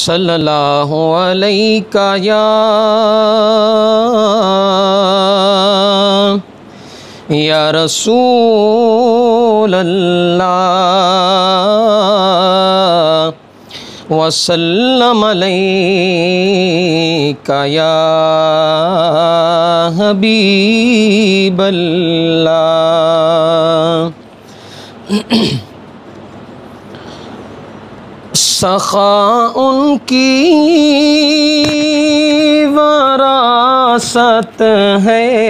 सल्लल्लाहु अलैका या या रसूल अल्लाह वसल्लम अलैका या हबीब अल्लाह सखा उनकी वरासत है।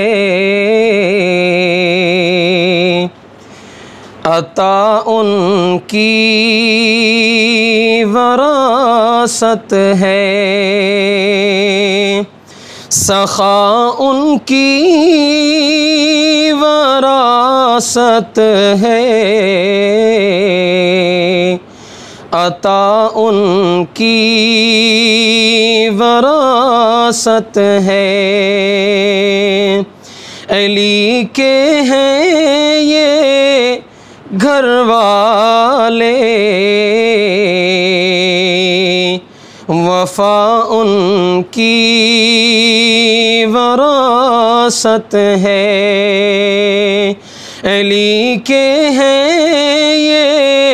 अता उनकी वरासत है। सखा उनकी वरासत है। अता उनकी वरासत है। अली के हैं ये घर वाले वफा उनकी वरासत है। अली के हैं ये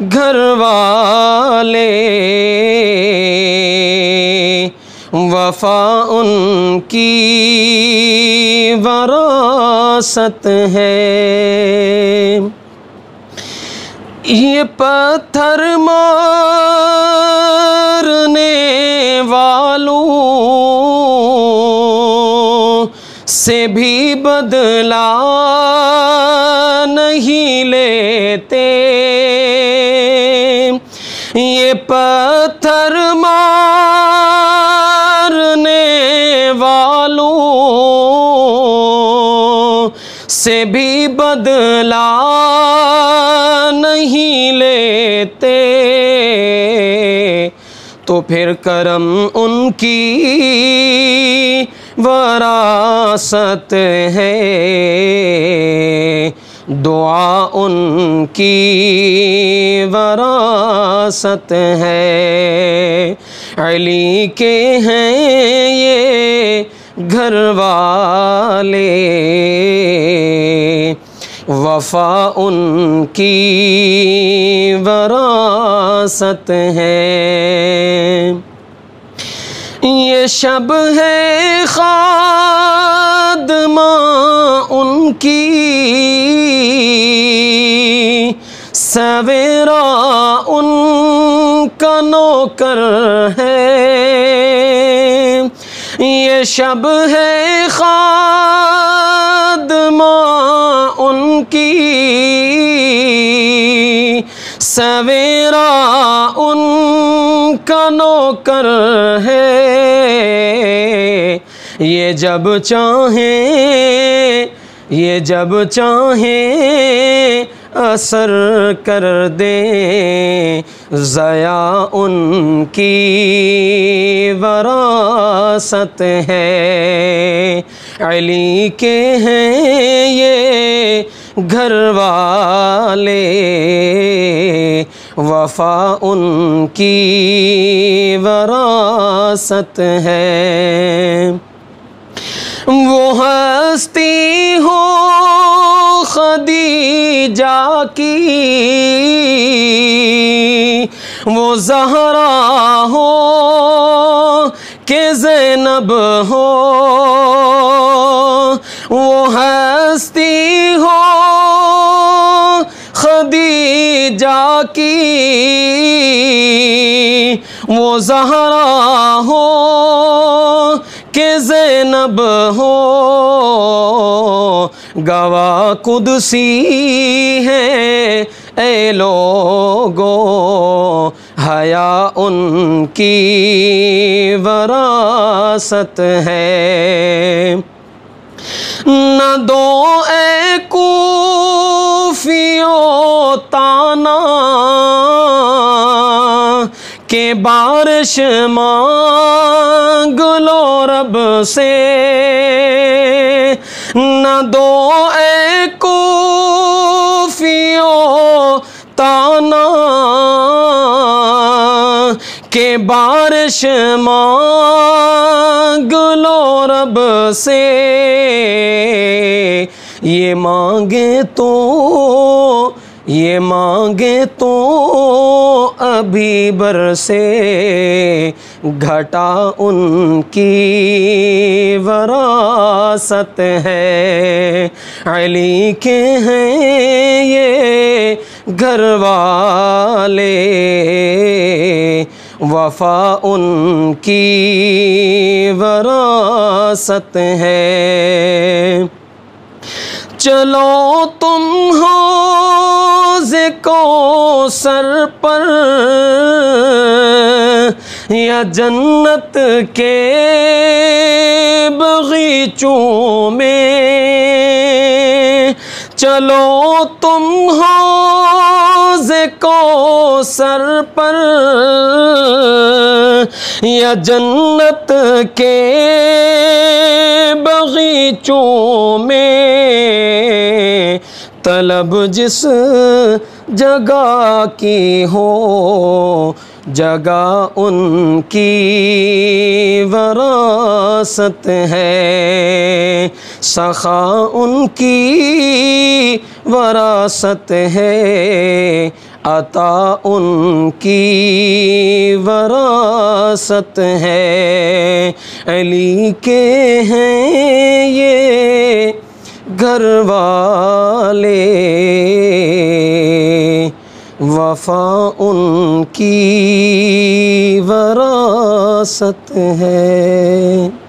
घर वाले वफा उनकी वरासत है। ये पत्थर मारने वालों से भी बदला नहीं लेते। ये पत्थर मारने वालों से भी बदला नहीं लेते। तो फिर करम उनकी वरासत है। दुआ उनकी वरासत है। अली के हैं ये घर वाले वफा उनकी वरासत है। ये शब है खादमा उनकी सवेरा उनका नौकर है। ये शब है खादमा उनकी सवेरा उनका नौकर है। ये जब चाहें, ये जब चाहें, असर कर दे ज़या उनकी वरासत है। अली के हैं ये घर वाले वफा उनकी वरासत है। वो हस्ती हो खदीजा की। वो जहरा हो के जैनब हो। वो हस्ती हो खदीजा की। वो जहरा हो के जैनब हो। गवा कुदसी है ए लोगो, हया उनकी वरासत है। न दो ए कूफियो ताना के बारिश मांग लो। रब से न दो ए ताना के बारिश मांग लो रब से, ये मांगे तो ये मांगे तो अभी बरसे, घटा उनकी वरासत है। अली के हैं ये घर वाले वफा उनकी वरासत है। चलो तुम हो को सर पर, या जन्नत के बगीचों में। चलो तुम हो को सर पर या जन्नत के बगीचों में तलब जिस जगह की हो, जगह उनकी वरासत है। सखा उनकी वरासत है। अता उनकी वरासत है। अली के हैं ये घर वाले वफा उनकी वरासत है।